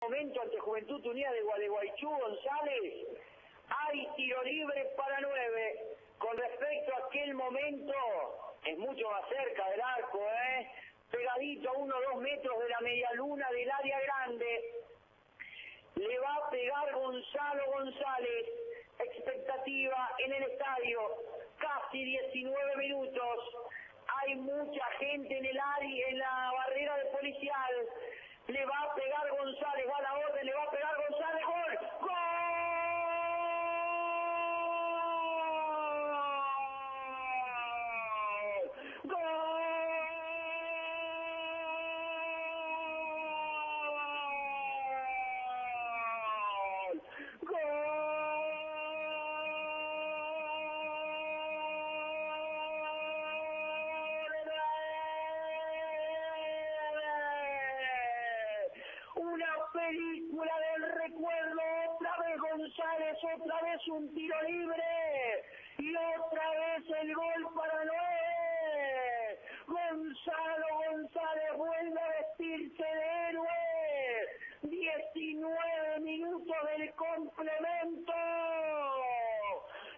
momento ante Juventud Unida de Gualeguaychú, González, hay tiro libre para nueve. Con respecto a aquel momento, es mucho más cerca del arco, ¿eh? pegadito a uno o dos metros de la media luna del área grande. Le va a pegar Gonzalo González. Expectativa en el estadio. Casi 19 minutos. Hay mucha gente en el área, en la barrera de policial. Le va a pegar González, va a la orden, le va a pegar otra vez un tiro libre y otra vez el gol para Noé. Gonzalo González vuelve a vestirse de héroe. 19 minutos del complemento.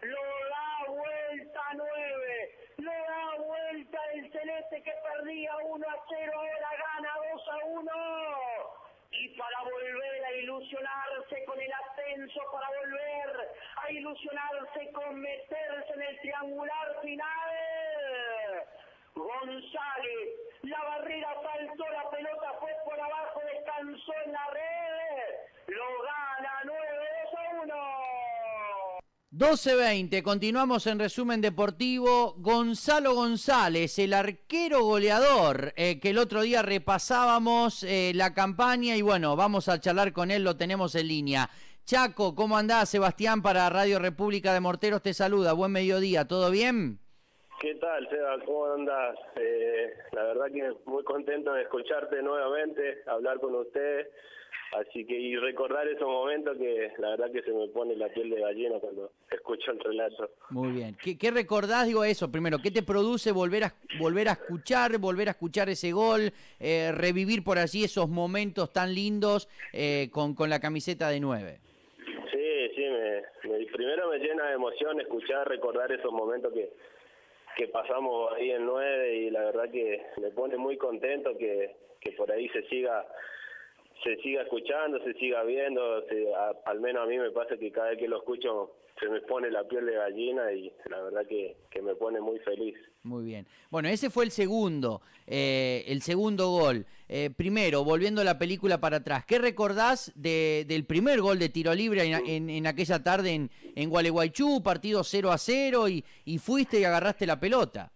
Lo da vuelta a 9. Lo da vuelta el celeste que perdía 1 a 0. Ahora gana 2 a 1. Y para volver a ilusionarse con el ascenso, para volver a ilusionarse con meterse en el triangular final. González, la barrera saltó, la pelota fue por abajo, descansó en la red, lo gana 9 2 a 1. 12-20, continuamos en resumen deportivo. Gonzalo González, el arquero goleador, eh, que el otro día repasábamos eh, la campaña y bueno, vamos a charlar con él, lo tenemos en línea. Chaco, ¿cómo andás? Sebastián para Radio República de Morteros te saluda. Buen mediodía, ¿todo bien? ¿Qué tal, Seba? ¿Cómo andas? Eh, la verdad que muy contento de escucharte nuevamente, hablar con usted, así que y recordar esos momentos que la verdad que se me pone la piel de gallina cuando escucho el relato. Muy bien. ¿Qué, qué recordás? Digo eso, primero, ¿qué te produce volver a, volver a escuchar, volver a escuchar ese gol, eh, revivir por allí esos momentos tan lindos eh, con, con la camiseta de nueve? Sí, sí, me, me- primero me llena de emoción escuchar, recordar esos momentos que, que pasamos ahí en 9 y la verdad que me pone muy contento que, que por ahí se siga se siga escuchando, se siga viendo, se- a- al menos a mí me pasa que cada vez que lo escucho se me pone la piel de gallina y la verdad que, que me pone muy feliz. Muy bien. Bueno, ese fue el segundo, eh, el segundo gol. Eh, primero, volviendo la película para atrás, ¿qué recordás de, del primer gol de tiro libre en, en- en aquella tarde en, en Gualeguaychú, partido 0 a 0 y, y fuiste y agarraste la pelota?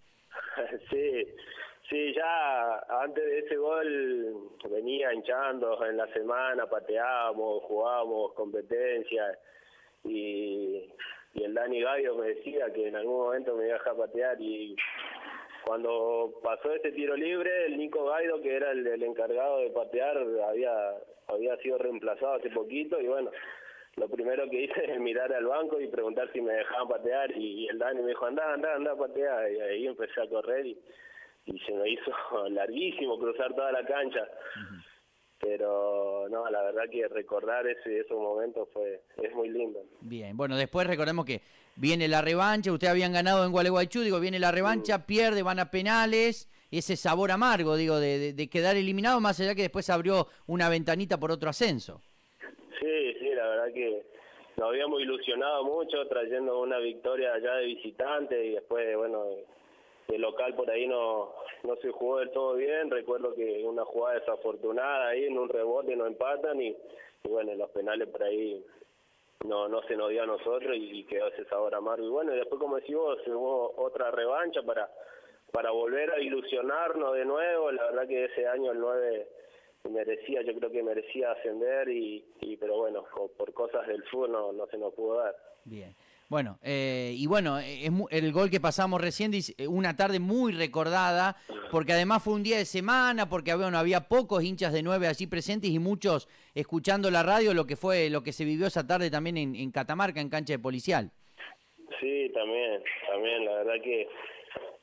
Ya antes de ese gol venía hinchando en la semana, pateábamos, jugábamos competencia y, el Dani Gavio me decía que en algún momento me iba a dejar patear y cuando pasó ese tiro libre, el Nico Gaido, que era el, encargado de patear, había, había sido reemplazado hace poquito y bueno, lo primero que hice es mirar al banco y preguntar si me dejaban patear y, el Dani me dijo, anda, anda, anda a patear y ahí empecé a correr y, y se me hizo larguísimo cruzar toda la cancha. Pero no, la verdad que recordar ese esos momentos fue es muy lindo. Bien, bueno, después recordemos que viene la revancha, ustedes habían ganado en Gualeguaychú, digo, viene la revancha, pierde, van a penales, ese sabor amargo, digo, de, de- de quedar eliminado, más allá que después abrió una ventanita por otro ascenso. Sí, sí, la verdad que nos habíamos ilusionado mucho trayendo una victoria allá de visitante y después, bueno, de local por ahí no, no se jugó del todo bien. Recuerdo que una jugada desafortunada ahí en un rebote nos empatan y, bueno, en los penales por ahí no no se nos dio a nosotros y, quedó ese sabor amargo. Y bueno, y después como decís vos, hubo otra revancha para para volver a ilusionarnos de nuevo. La verdad que ese año el 9 merecía, yo creo que merecía ascender y, y pero bueno, por cosas del fútbol no, no se nos pudo dar. Bien. Bueno, eh, y bueno, eh, es el gol que pasamos recién, eh, una tarde muy recordada, porque además fue un día de semana, porque bueno, había pocos hinchas de nueve allí presentes y muchos escuchando la radio, lo que fue, lo que se vivió esa tarde también en, en Catamarca, en cancha de policial. Sí, también, también, la verdad que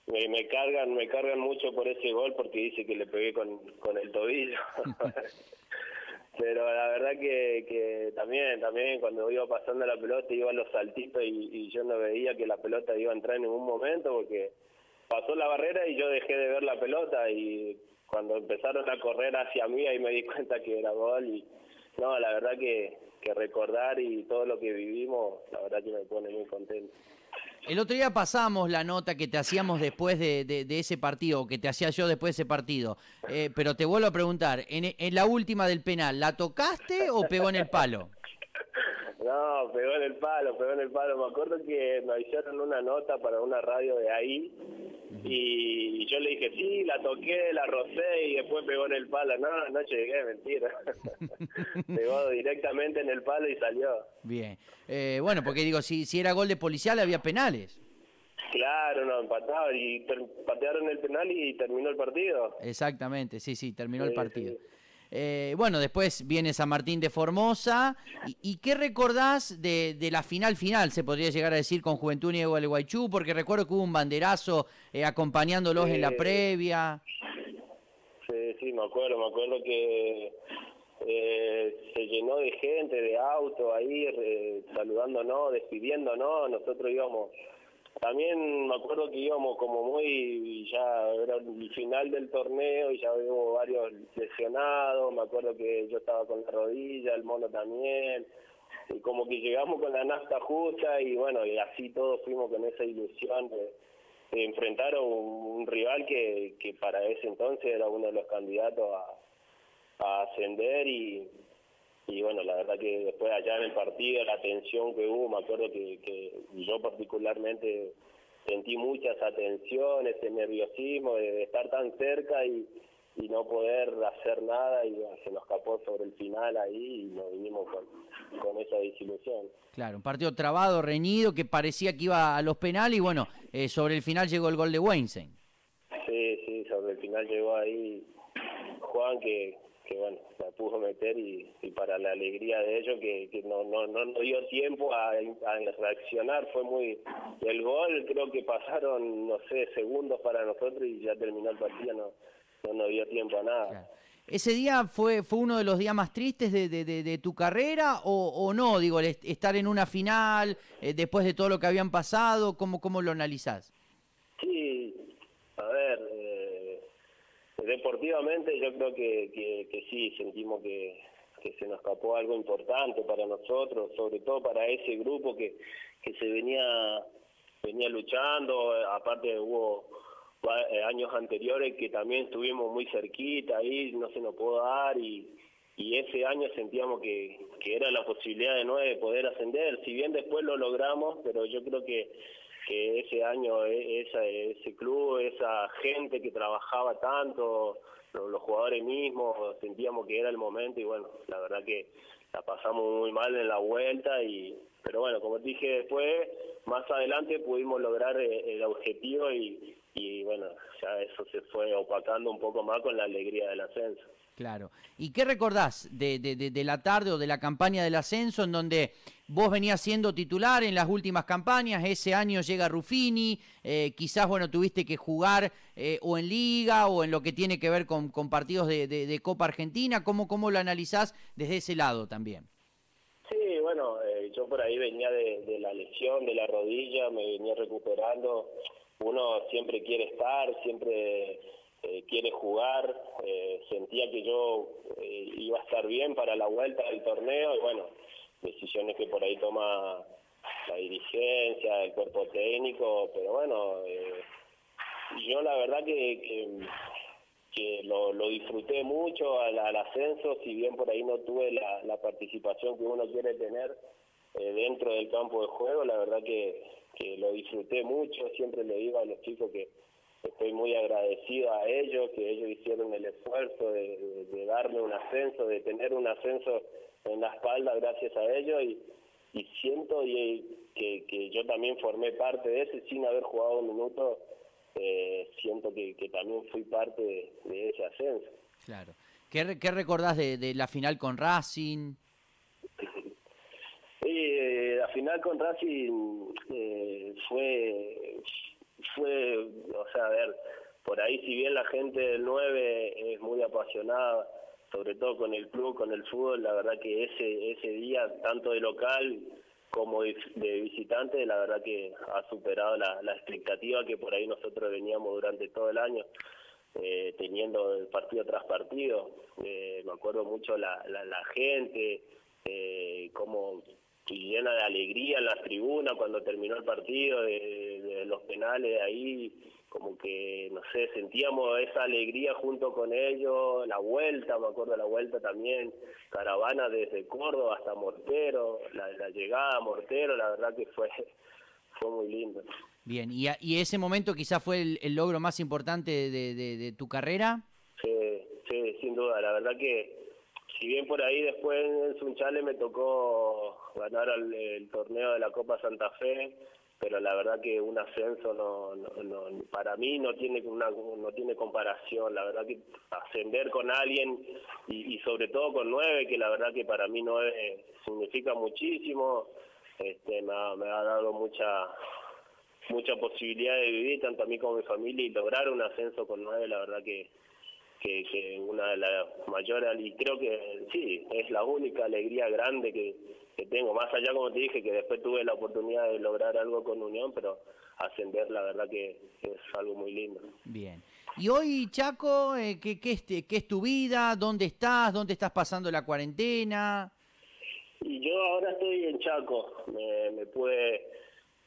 me, me cargan, me cargan mucho por ese gol porque dice que le pegué con, con el tobillo. que, que también, también cuando iba pasando la pelota iba a los saltitos y, y yo no veía que la pelota iba a entrar en ningún momento porque pasó la barrera y yo dejé de ver la pelota y cuando empezaron a correr hacia mí ahí me di cuenta que era gol y no, la verdad que, que recordar y todo lo que vivimos, la verdad que me pone muy contento. El otro día pasamos la nota que te hacíamos después de, ese partido, o que te hacía yo después de ese partido, eh, pero te vuelvo a preguntar, en, en la última del penal, ¿la tocaste o pegó en el palo? No, pegó en el palo, pegó en el palo. Me acuerdo que me hicieron una nota para una radio de ahí y yo le dije, sí, la toqué, la rocé y después pegó en el palo. No, no llegué, mentira. pegó directamente en el palo y salió. Bien. Eh, bueno, porque digo, si, si era gol de policial había penales. Claro, no, empataba y patearon el penal y terminó el partido. Exactamente, sí, sí, terminó el partido. Eh, bueno, después viene San Martín de Formosa. ¿Y, qué recordás de, la final final, se podría llegar a decir, con Juventud de Gualeguaychú? Porque recuerdo que hubo un banderazo eh, acompañándolos en la previa. Sí, sí, me acuerdo, me acuerdo que eh, se llenó de gente, de autos ahí, saludándonos, despidiéndonos. Nosotros íbamos también me acuerdo que íbamos como muy, ya era el final del torneo y ya hubo varios lesionados, me acuerdo que yo estaba con la rodilla, el mono también, y como que llegamos con la nafta justa y bueno, y así todos fuimos con esa ilusión de, enfrentar a un, rival que, que para ese entonces era uno de los candidatos a, a ascender y, y bueno, la verdad que después allá en el partido, la tensión que hubo, me acuerdo que, que yo particularmente sentí mucha esa tensión, ese nerviosismo de, estar tan cerca y, y, no poder hacer nada y se nos escapó sobre el final ahí y nos vinimos con, con esa desilusión. Claro, un partido trabado, reñido, que parecía que iba a los penales y bueno, eh, sobre el final llegó el gol de Weinstein. Sí, sí, sobre el final llegó ahí Juan que que bueno, la pudo meter y, para la alegría de ellos que, que no, no, no dio tiempo a, reaccionar, fue muy... El gol creo que pasaron, no sé, segundos para nosotros y ya terminó el partido, no, no nos dio tiempo a nada. ¿Ese día fue fue uno de los días más tristes de, de, de, tu carrera o, o, no? Digo, estar en una final, eh, después de todo lo que habían pasado, ¿cómo, cómo lo analizás? Sí, a ver, deportivamente yo creo que, que, sí, sentimos que, se nos escapó algo importante para nosotros, sobre todo para ese grupo que, que se venía venía luchando, aparte hubo eh, años anteriores que también estuvimos muy cerquita ahí, no se nos pudo dar y, y ese año sentíamos que, que era la posibilidad de nueve poder ascender, si bien después lo logramos, pero yo creo que que ese año e, esa, ese club, esa gente que trabajaba tanto, los, jugadores mismos, sentíamos que era el momento y bueno, la verdad que la pasamos muy mal en la vuelta y pero bueno, como te dije después, más adelante pudimos lograr eh, el objetivo y, y bueno, ya eso se fue opacando un poco más con la alegría del ascenso. Claro. ¿Y qué recordás de, de, de, la tarde o de la campaña del ascenso en donde vos venías siendo titular en las últimas campañas? Ese año llega Ruffini, eh, quizás, bueno, tuviste que jugar eh, o en Liga o en lo que tiene que ver con, con partidos de, Copa Argentina. ¿Cómo, ¿Cómo lo analizás desde ese lado también? Sí, bueno, eh, yo por ahí venía de la lesión de la rodilla, me venía recuperando. Uno siempre quiere estar, siempre eh, quiere jugar, eh, sentía que yo eh, iba a estar bien para la vuelta del torneo y bueno, decisiones que por ahí toma la dirigencia, el cuerpo técnico, pero bueno, yo la verdad que, que, lo, lo, disfruté mucho al, ascenso, si bien por ahí no tuve la, la participación que uno quiere tener dentro del campo de juego, la verdad que, que lo disfruté mucho, siempre le digo a los chicos que estoy muy agradecido a ellos, que ellos hicieron el esfuerzo de, darme un ascenso, de tener un ascenso en la espalda gracias a ellos y, siento y, que, yo también formé parte de ese sin haber jugado un minuto, eh, siento que, también fui parte de, ese ascenso. Claro. ¿Qué, qué recordás de, la final con Racing? Sí, eh, la final con Racing eh, fue fue, o sea, a ver, por ahí si bien la gente del 9 es muy apasionada, sobre todo con el club, con el fútbol, la verdad que ese, ese día, tanto de local como de, visitante, la verdad que ha superado la, expectativa que por ahí nosotros veníamos durante todo el año. Eh, teniendo partido tras partido. Eh, me acuerdo mucho la, la, la gente, eh, como llena de alegría en la tribuna cuando terminó el partido, de, de los penales ahí, como que, no sé, sentíamos esa alegría junto con ellos, la vuelta, me acuerdo la vuelta también, caravana desde Córdoba hasta Mortero, la, llegada a Mortero, la verdad que fue, fue muy lindo. Bien, ¿y, y ese momento quizás fue el, logro más importante de, de, tu carrera? Sí, sí, sin duda, la verdad que si bien por ahí después en Sunchale me tocó ganar el torneo de la Copa Santa Fe, pero la verdad que un ascenso no, no, para mí no tiene una no tiene comparación. La verdad que ascender con alguien y, sobre todo con nueve que la verdad que para mí nueve significa muchísimo este me ha, me ha dado mucha mucha posibilidad de vivir tanto a mí como a mi familia y lograr un ascenso con nueve la verdad que que, que una de las mayores y creo que sí es la única alegría grande que que tengo, más allá como te dije que después tuve la oportunidad de lograr algo con Unión, pero ascender la verdad que es algo muy lindo. Bien. Y hoy, Chaco, eh, ¿qué, qué, es, ¿qué es tu vida? ¿Dónde estás? ¿Dónde estás pasando la cuarentena? Y yo ahora estoy en Chaco, me, me pude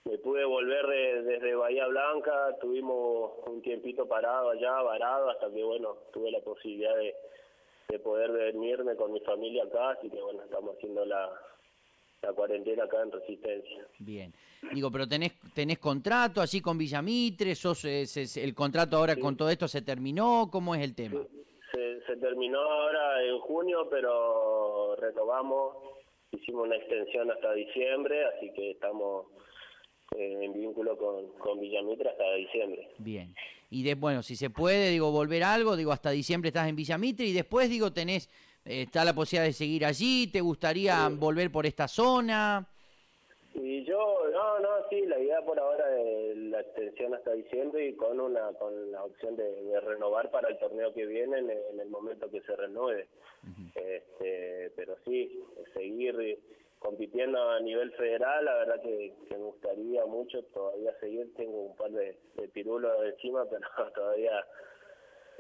me pude volver desde Bahía Blanca, tuvimos un tiempito parado allá, varado, hasta que bueno, tuve la posibilidad de, de poder venirme con mi familia acá, así que bueno, estamos haciendo la, la cuarentena acá en Resistencia. Bien. Digo, pero tenés tenés contrato así con Villamitre, sos, eh, el contrato ahora con todo esto se terminó, ¿cómo es el tema? Se, se, terminó ahora en junio, pero renovamos, hicimos una extensión hasta diciembre, así que estamos en vínculo con, con Villamitre hasta diciembre. Bien. Y de, bueno, si se puede, digo, volver algo, digo, hasta diciembre estás en Villamitre y después, digo, tenés ¿Está la posibilidad de seguir allí? ¿Te gustaría volver por esta zona? Y yo, no, no, sí, la idea por ahora es la extensión hasta diciembre y con una con la opción de, renovar para el torneo que viene en, el momento que se renueve. este, pero sí, seguir compitiendo a nivel federal, la verdad que, me gustaría mucho todavía seguir. Tengo un par de, de pirulos encima, pero todavía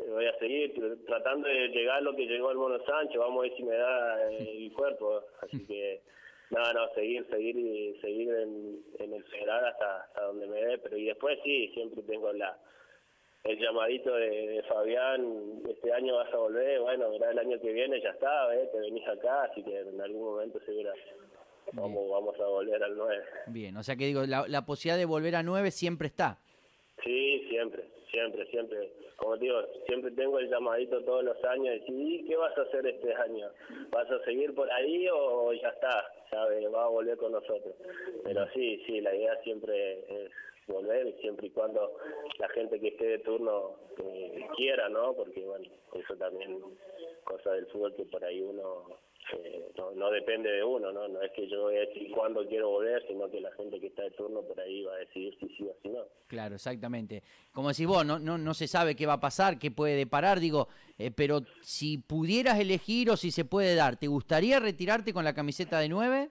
voy a seguir tratando de llegar a lo que llegó el Mono Sánchez, vamos a ver si me da el cuerpo, así que nada, no, seguir, seguir y seguir en, el federal hasta, hasta donde me dé, pero y después sí, siempre tengo la el llamadito de, Fabián, este año vas a volver, bueno, el año que viene ya está, ¿eh? te venís acá, así que en algún momento seguro vamos, vamos a volver al 9. Bien, o sea que digo, la, la posibilidad de volver a 9 siempre está. Sí, siempre, siempre, siempre como digo, siempre tengo el llamadito todos los años de decir, ¿qué vas a hacer este año? ¿Vas a seguir por ahí o ya está? ¿Sabe? Va a volver con nosotros. Pero sí, sí, la idea siempre es volver, siempre y cuando la gente que esté de turno eh, quiera, ¿no? Porque, bueno, eso también, cosa del fútbol que por ahí uno no, depende de uno, ¿no? No es que yo voy a decir cuándo quiero volver, sino que la gente que está de turno por ahí va a decidir si sí o si no. Claro, exactamente. Como decís vos, no, no, no se sabe qué va a pasar, qué puede deparar, digo, eh, pero si pudieras elegir o si se puede dar, ¿te gustaría retirarte con la camiseta de nueve?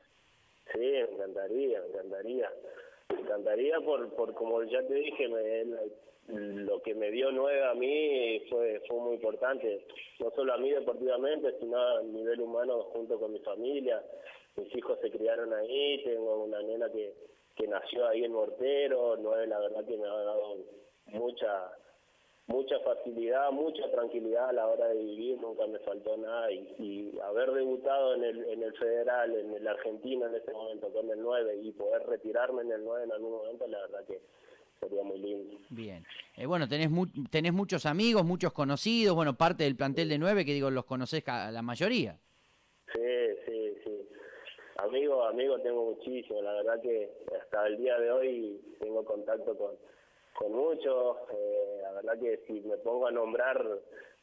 Sí, me encantaría, me encantaría. Me encantaría por, por como ya te dije, me, lo que me dio nueve a mí fue, fue muy importante, no solo a mí deportivamente, sino a nivel humano junto con mi familia. Mis hijos se criaron ahí, tengo una nena que, que nació ahí en Mortero, nueve la verdad que me ha dado mucha mucha facilidad, mucha tranquilidad a la hora de vivir, nunca me faltó nada y, y haber debutado en el, en el federal, en el argentino en ese momento con el 9 y poder retirarme en el 9 en algún momento, la verdad que sería muy lindo. Bien. Eh, bueno, tenés, tenés muchos amigos, muchos conocidos, bueno, parte del plantel de nueve que digo, los conoces a la mayoría. Sí, sí, sí. Amigos, amigos tengo muchísimos, la verdad que hasta el día de hoy tengo contacto con, con muchos, eh, la verdad que si me pongo a nombrar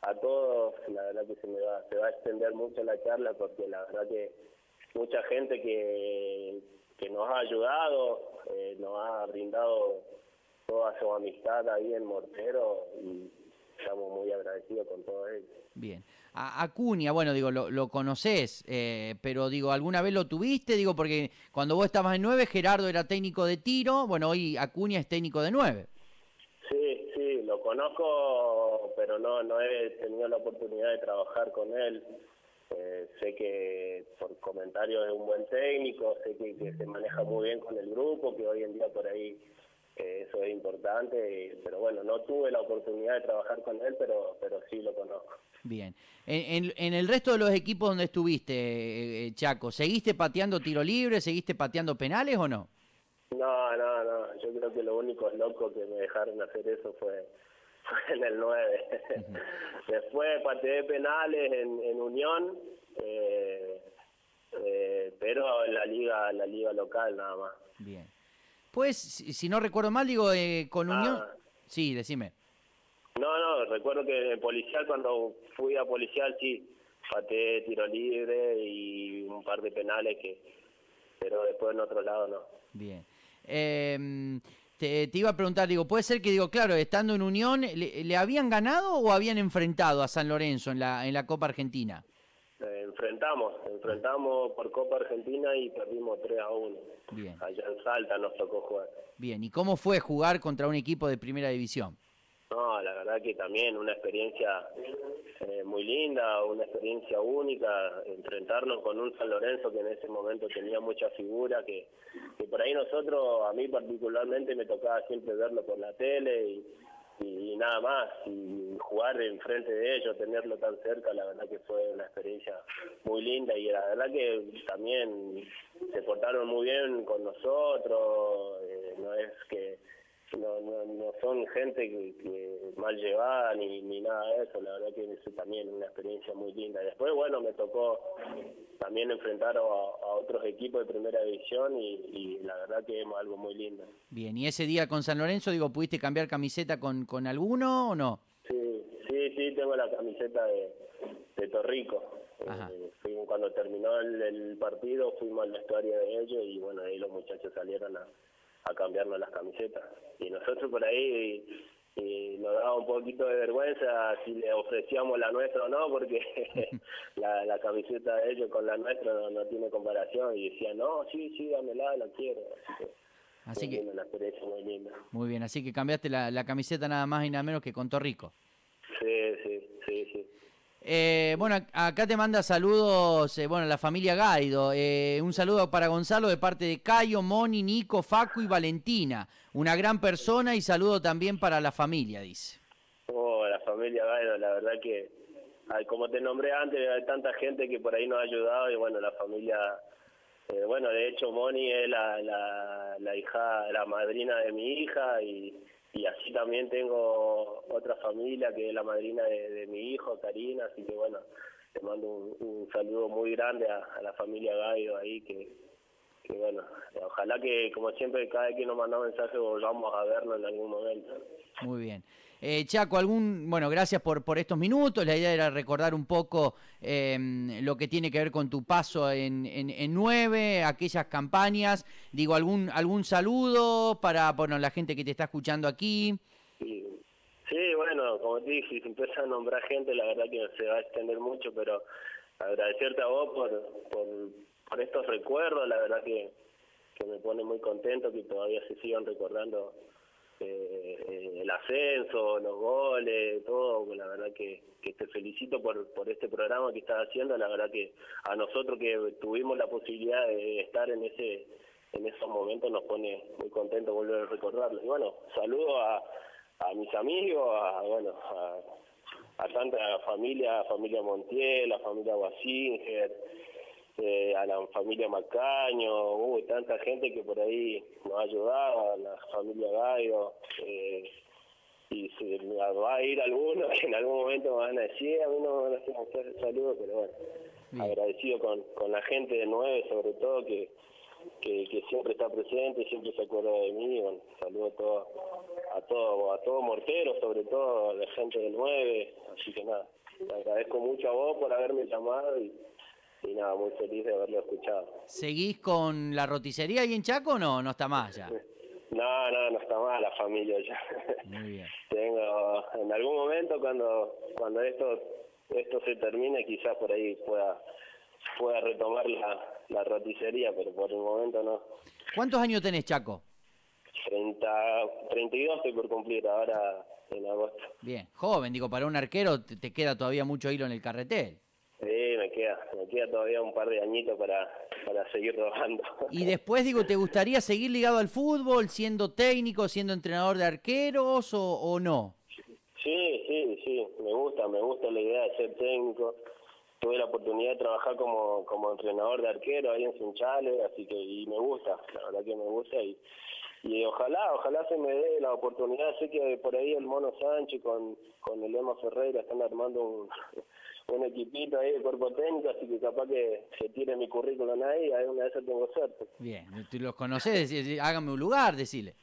a todos, la verdad que se me va, se va a extender mucho la charla porque la verdad que mucha gente que, que nos ha ayudado, eh, nos ha brindado toda su amistad ahí en Mortero y estamos muy agradecidos con todo ello. Bien. a Acuña, bueno, digo, lo, lo conoces, eh, pero digo, ¿alguna vez lo tuviste? Digo, porque cuando vos estabas en 9, Gerardo era técnico de tiro, bueno, hoy Acuña es técnico de 9. Sí, sí, lo conozco, pero no, no he tenido la oportunidad de trabajar con él. Eh, sé que por comentarios es un buen técnico, sé que, que, se maneja muy bien con el grupo, que hoy en día por ahí eso es importante, pero bueno, no tuve la oportunidad de trabajar con él, pero, pero sí lo conozco. Bien. En, en, el resto de los equipos donde estuviste, eh, eh, Chaco, ¿seguiste pateando tiro libre, seguiste pateando penales o no? No, no, no. Yo creo que lo único loco que me dejaron hacer eso fue, en el 9. Después pateé penales en, en Unión, eh, pero en la liga, la liga local nada más. Bien. Pues, si, no recuerdo mal, digo, con Unión... Ah. Sí, decime. No, no, recuerdo que en policial, cuando fui a policial, sí, pateé tiro libre y un par de penales, que pero después en otro lado no. Bien. Em, te, iba a preguntar, digo, puede ser que, digo, claro, estando en Unión, ¿le, habían ganado o habían enfrentado a San Lorenzo en la, en la Copa Argentina? Enfrentamos, enfrentamos por Copa Argentina y perdimos 3 a 1. Bien. Allá en Salta nos tocó jugar. Bien, ¿y cómo fue jugar contra un equipo de primera división? No, la verdad que también una experiencia eh, muy linda, una experiencia única, enfrentarnos con un San Lorenzo que en ese momento tenía mucha figura, que, que por ahí nosotros, a mí particularmente me tocaba siempre verlo por la tele y, y nada más, y jugar enfrente de ellos, tenerlo tan cerca, la verdad que fue una experiencia muy linda y la verdad que también se portaron muy bien con nosotros, eh, no es que no, no, no son gente que, mal llevada ni, ni nada de eso, la verdad que es también una experiencia muy linda. Después, bueno, me tocó también enfrentar a, otros equipos de primera división y, la verdad que es algo muy lindo. Bien, ¿y ese día con San Lorenzo, digo, pudiste cambiar camiseta con, con alguno o no? Sí, sí, sí, tengo la camiseta de, de Torrico. Eh, cuando terminó el, partido fuimos al vestuario de ellos y bueno, ahí los muchachos salieron a, a cambiarnos las camisetas. Y nosotros por ahí y, nos daba un poquito de vergüenza si le ofrecíamos la nuestra o no, porque la, la camiseta de ellos con la nuestra no, tiene comparación. Y decía, no, sí, sí, dámela, la quiero. Así que, una experiencia muy linda. Muy bien, así que cambiaste la, la camiseta nada más y nada menos que con Torrico. Sí, sí, sí, sí. Eh, bueno, acá te manda saludos, eh, bueno, la familia Gaido. Eh, un saludo para Gonzalo de parte de Cayo, Moni, Nico, Facu y Valentina. Una gran persona y saludo también para la familia, dice. Oh, la familia Gaido, la verdad que, como te nombré antes, hay tanta gente que por ahí nos ha ayudado y bueno, la familia, bueno, de hecho Moni es la, la, la hija, la madrina de mi hija y y así también tengo otra familia que es la madrina de, mi hijo, Karina, así que bueno, te mando un, saludo muy grande a, la familia Gaido ahí, que, que bueno, ojalá que como siempre cada vez que nos manda mensaje volvamos a vernos en algún momento. Muy bien. Eh, Chaco, algún, bueno, gracias por, por estos minutos. La idea era recordar un poco em, lo que tiene que ver con tu paso en, en, nueve, aquellas campañas. Digo, algún, algún saludo para bueno, la gente que te está escuchando aquí. Sí. bueno, como te dije, si empieza a nombrar gente, la verdad que se va a extender mucho, pero agradecerte a vos por, por, por estos recuerdos, la verdad que, que me pone muy contento que todavía se sigan recordando eh, el ascenso, los goles, todo, la verdad que, te felicito por, por este programa que estás haciendo, la verdad que a nosotros que tuvimos la posibilidad de estar en ese en esos momentos nos pone muy contento volver a recordarlo. Y bueno, saludo a, a mis amigos, a bueno, a, a tanta familia, familia Montiel, la familia Wasinger, eh, a la familia Macaño, hubo tanta gente que por ahí nos ha ayudado, a la familia Gallo, eh, y se va a ir alguno, en algún momento me van a decir, a mí no me van a hacer saludos, pero bueno, agradecido con, con la gente de Nueve, sobre todo, que, que, siempre está presente, siempre se acuerda de mí, bueno, saludo a todo, a todo, a todo Mortero, sobre todo a la gente de Nueve, así que nada, te agradezco mucho a vos por haberme llamado y y nada, muy feliz de haberlo escuchado. ¿Seguís con la roticería ahí en Chaco o no? No está más ya. No, no, no está más la familia ya. Muy bien. Tengo, en algún momento cuando, cuando esto esto se termine, quizás por ahí pueda pueda retomar la, la roticería, pero por el momento no. ¿Cuántos años tenés, Chaco? 30, 32 estoy por cumplir ahora en agosto. Bien, joven, digo, para un arquero te, te queda todavía mucho hilo en el carretel. Me queda, me queda todavía un par de añitos para, para seguir robando. Y después, digo, ¿te gustaría seguir ligado al fútbol, siendo técnico, siendo entrenador de arqueros o, o no? Sí, sí, sí, me gusta, me gusta la idea de ser técnico. Tuve la oportunidad de trabajar como, como entrenador de arquero ahí en Sunchales, así que y me gusta, la verdad que me gusta y, y ojalá, ojalá se me dé la oportunidad. Sé que por ahí el Mono Sánchez con, con el Ferreira están armando un, un equipito ahí de cuerpo técnico, así que capaz que se tire mi currículum ahí y una vez tengo suerte. Bien, tú los conocés, decís, hágame un lugar, decile.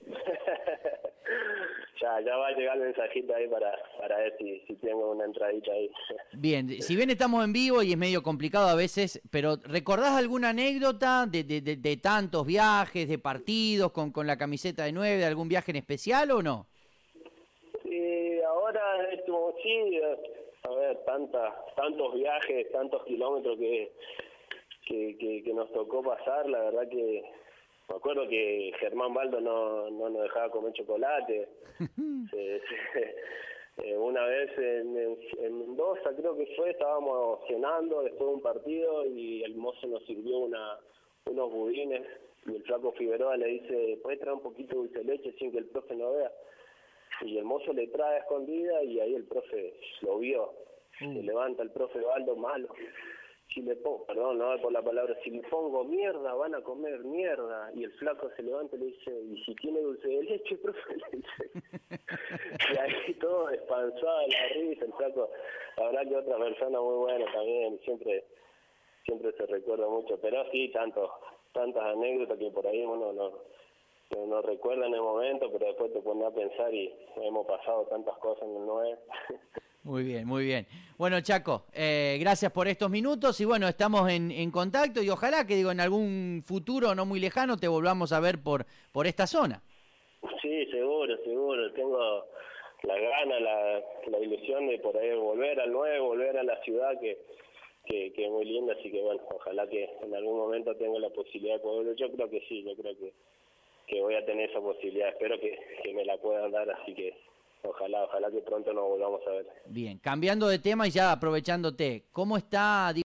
ya, ya va a llegar el mensajito ahí para, para ver si, si tengo una entradita ahí. Bien, si bien estamos en vivo y es medio complicado a veces, pero ¿recordás alguna anécdota de, de, de, de tantos viajes, de partidos con, con la camiseta de nueve, de algún viaje en especial o no? Sí, ahora esto, sí, a ver, tantas, tantos viajes, tantos kilómetros que, que, que, que nos tocó pasar, la verdad que me acuerdo que Germán Baldo no, no nos dejaba comer chocolate. se, se, eh, una vez en, en, en, Mendoza, creo que fue, estábamos cenando después de un partido y el mozo nos sirvió una, unos budines y el flaco Figueroa le dice, ¿puedes traer un poquito de dulce de leche sin que el profe no vea? Y el mozo le trae a escondida y ahí el profe lo vio. Mm. Se levanta el profe Baldo malo si le pongo, perdón, no por la palabra, si le pongo mierda, van a comer mierda. Y el flaco se levanta y le dice, ¿y si tiene dulce de leche, profe? Le dice. y ahí todo espansado la risa, el flaco, la verdad que otra persona muy buena también, siempre siempre se recuerda mucho, pero sí, tanto, tantas anécdotas que por ahí uno no, no, no recuerda en el momento, pero después te pone a pensar y hemos pasado tantas cosas en el 9. Muy bien, muy bien. Bueno, Chaco, eh, gracias por estos minutos y bueno, estamos en, en, contacto y ojalá que digo en algún futuro no muy lejano te volvamos a ver por por esta zona. Sí, seguro, seguro. Tengo la gana, la, la ilusión de por ahí volver al nuevo, volver a la ciudad que, que, que es muy linda, así que bueno, ojalá que en algún momento tenga la posibilidad de poder. Yo creo que sí, yo creo que, que voy a tener esa posibilidad. Espero que, que me la puedan dar, así que Ojalá, ojalá que pronto nos volvamos a ver. Bien, cambiando de tema y ya aprovechándote, ¿cómo está